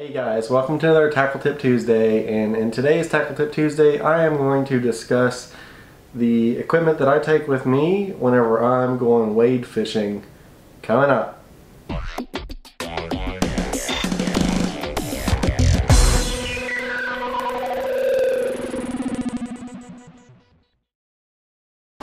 Hey guys, welcome to another Tackle Tip Tuesday and in today's Tackle Tip Tuesday I am going to discuss the equipment that I take with me whenever I'm going wade fishing coming up.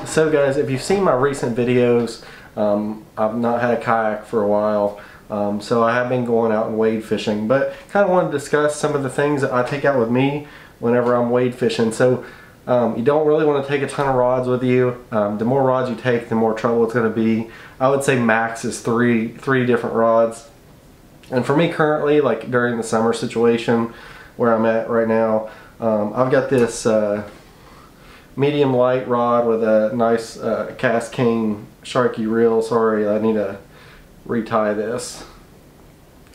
So guys, if you've seen my recent videos, um, I've not had a kayak for a while. Um, so I have been going out and wade fishing, but kind of want to discuss some of the things that I take out with me whenever I'm wade fishing. So um, you don't really want to take a ton of rods with you. Um, the more rods you take, the more trouble it's going to be. I would say max is three, three different rods. And for me currently, like during the summer situation where I'm at right now, um, I've got this uh, medium light rod with a nice uh, KastKing Sharky reel. Sorry, I need to retie this.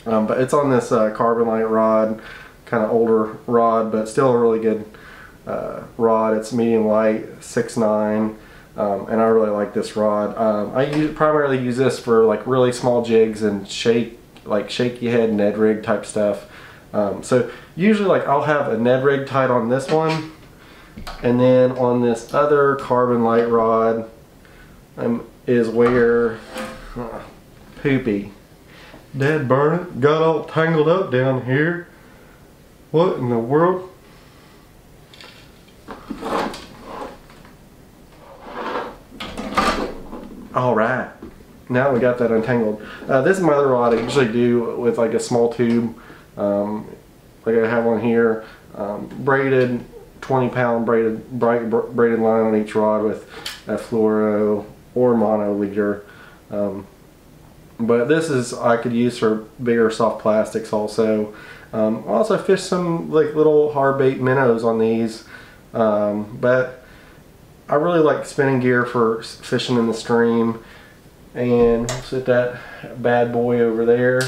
Um, but it's on this uh, carbon light rod, kind of older rod, but still a really good uh, rod. It's medium light, 6'9", um, and I really like this rod. Um, I use, primarily use this for like really small jigs and shake, like shaky head Ned rig type stuff. Um, so usually like I'll have a Ned rig tied on this one, and then on this other carbon light rod um, is where, uh, poopy. Dad burn it, got all tangled up down here. What in the world? All right, now we got that untangled. Uh, this is my other rod I usually do with like a small tube. Um, like I have one here, um, braided, 20 pound braided, bright, braided line on each rod with a fluoro or mono leader. Um, but this is I could use for bigger soft plastics also. Um, also fish some like little hard bait minnows on these. Um, but I really like spinning gear for fishing in the stream. And set that bad boy over there.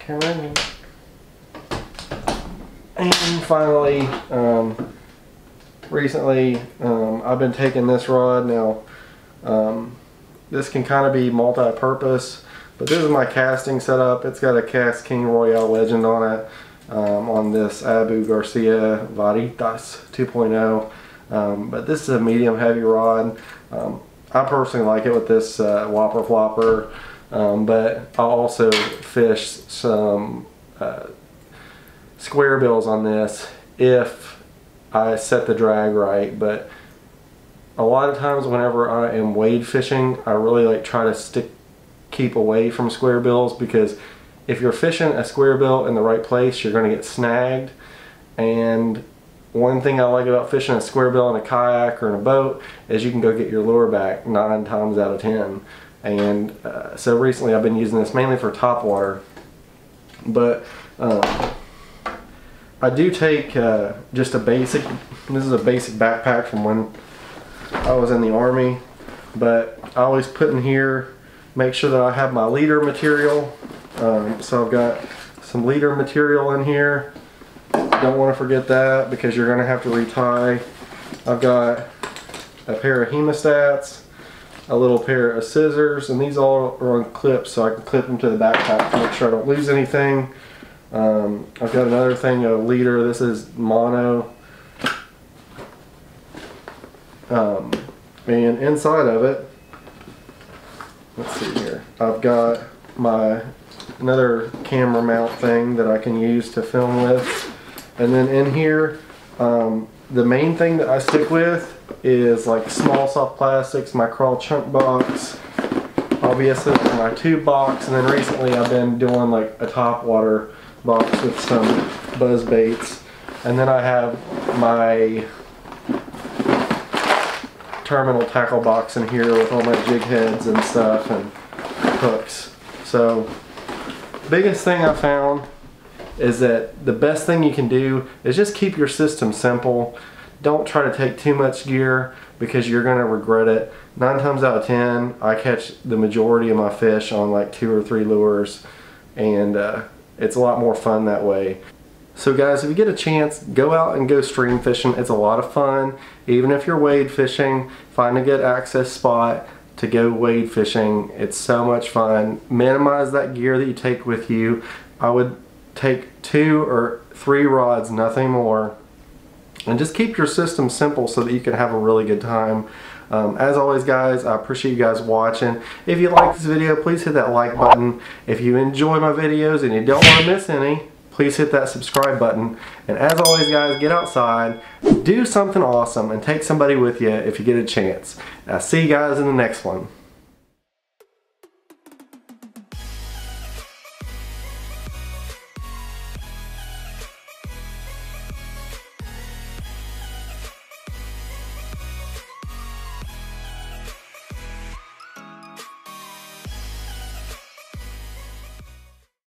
Come on. And finally, um, recently um, I've been taking this rod now. This can kind of be multi-purpose, but this is my casting setup. It's got a KastKing Royale Legend on it um, on this Abu Garcia Veritas 2.0. Um, but this is a medium heavy rod. Um, I personally like it with this uh, Whopper Flopper, um, but I'll also fish some uh, square bills on this if I set the drag right. But a lot of times whenever I am wade fishing, I really like try to stick, keep away from square bills because if you're fishing a square bill in the right place, you're going to get snagged. And one thing I like about fishing a square bill in a kayak or in a boat is you can go get your lure back nine times out of ten. And uh, so recently I've been using this mainly for top water. But um, I do take uh, just a basic, this is a basic backpack from when I was in the army but I always put in here make sure that I have my leader material. Um, so I've got some leader material in here. Don't want to forget that because you're gonna have to retie. I've got a pair of hemostats a little pair of scissors and these all are on clips so I can clip them to the backpack to make sure I don't lose anything. Um, I've got another thing a leader. This is mono. Um, and inside of it, let's see here, I've got my another camera mount thing that I can use to film with. And then in here, um, the main thing that I stick with is like small soft plastics, my crawl chunk box, obviously my tube box, and then recently I've been doing like a top water box with some buzz baits. And then I have my terminal tackle box in here with all my jig heads and stuff and hooks. So biggest thing I found is that the best thing you can do is just keep your system simple. Don't try to take too much gear because you're going to regret it. Nine times out of ten, I catch the majority of my fish on like two or three lures and uh, it's a lot more fun that way. So guys, if you get a chance, go out and go stream fishing. It's a lot of fun. Even if you're wade fishing, find a good access spot to go wade fishing. It's so much fun. Minimize that gear that you take with you. I would take two or three rods, nothing more. And just keep your system simple so that you can have a really good time. Um, as always guys, I appreciate you guys watching. If you like this video, please hit that like button. If you enjoy my videos and you don't want to miss any, please hit that subscribe button. And as always guys, get outside, do something awesome, and take somebody with you if you get a chance. I'll see you guys in the next one.